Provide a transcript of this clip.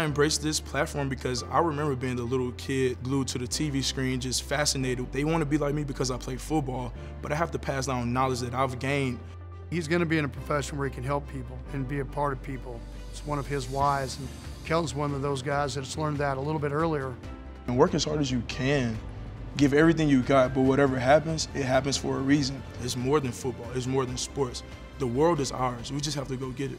I embrace this platform because I remember being the little kid glued to the TV screen, just fascinated. They want to be like me because I play football, but I have to pass down knowledge that I've gained. He's going to be in a profession where he can help people and be a part of people. It's one of his whys, and Kellton's one of those guys that's learned that a little bit earlier. And work as hard as you can. Give everything you got, but whatever happens, it happens for a reason. It's more than football. It's more than sports. The world is ours. We just have to go get it.